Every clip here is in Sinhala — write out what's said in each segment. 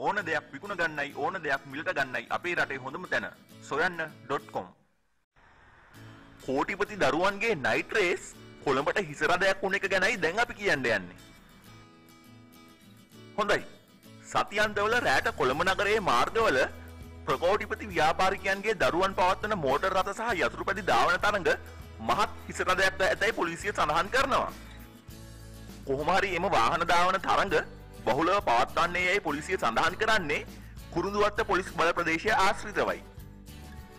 ඕන දෙයක් විකුණ ගන්නයි ඕන දෙයක් මිලට ගන්නයි අපේ රටේ හොඳම තැන සොයන්න.com කෝටිපති දරුවන්ගේ නයිට් රේස් කොළඹට හිසරදයක් වුණ එක ගැනයි දැන් අපි කියන්න යන්නේ. හොඳයි. සතියන්තවල රෑට කොළඹ නගරයේ මාර්ගවල ප්‍රකෝටිපති ව්‍යාපාරිකයන්ගේ දරුවන් පවත්වන මෝටර් රථ සහ යතුරුපැදි ධාවන තරඟ මහත් හිසරදයක්ද ඇතැයි පොලිසිය සඳහන් කරනවා. කොහොම හරි එම වාහන ධාවන තරඟ බහුලව පවත්වන්නේ යැයි පොලිසිය සඳහන් කරන්නේ කුරුඳුවත්ත පොලිස් බල ප්‍රදේශය ආශ්‍රිතවයි.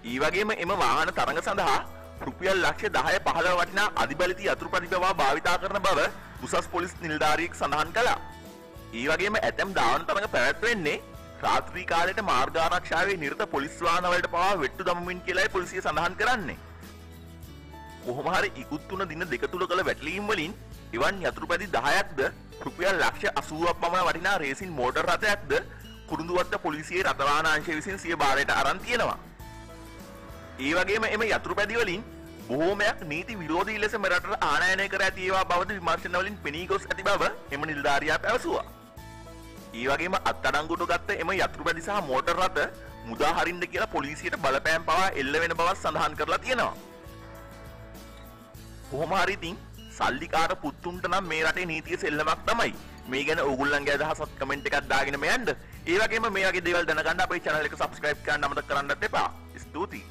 ඒ වගේම එම වාහන තරඟ සඳහා රුපියල් ලක්ෂ 10 15 වටිනා අධිබලිත යතුරු ප්‍රතිපවා භාවිතා කරන බව උසස් පොලිස් නිලධාරියෙක් සඳහන් කළා. ඒ වගේම ඇතැම් ධාවන තරඟ පැවැත්වෙන්නේ රාත්‍රී කාලයට මාර්ග ආරක්ෂාවේ නිරත පොලිස් වාහනවලට පවා වෙට්ටු දමමින් කියලායි පොලිසිය සඳහන් කරන්නේ. කොහොම හරි ඉක්ුත් තුන දින දෙක තුල කළ වැටලීම් වලින් එවන් යතුරුපැදි 10ක්ද රුපියල් ලක්ෂ 80ක් පමණ වටිනා රේසින් මෝටර් රථයක්ද කුරුඳුවත්ත පොලිසියේ රථවාහන අංශය විසින් සිය භාරයට අරන් තියෙනවා. ඒ වගේම එම යතුරුපැදි වලින් බොහෝමයක් නීති විරෝධී ලෙස මෙරටට ආනයනය කර ඇති ඒවා බවද විමර්ශන වලින් පෙනී ගොස් ඇති බව එම නිලධාරියා පැවසුවා. ඒ වගේම අත්අඩංගුවට ගත්ත එම යතුරුපැදි සහ මෝටර් රථ මුදා හරින්න කියලා පොලිසියට බලපෑම් පවා එල්ල වෙන බවක් සඳහන් කරලා තියෙනවා. කොහොම හරි ඉතින් සල්ලිකාර පුත්තුන්ට නම් මේ රටේ නීතිය සෙල්ලමක් තමයි. මේ ගැන ඕගොල්ලන්ගේ අදහසත් කමෙන්ට් එකක් දාගෙන මෙයන්ද. ඒ වගේම මේ වගේ දේවල් දැනගන්න අපේ channel එක subscribe කරන්න අමතක කරන්නත් එපා. ස්තුතියි.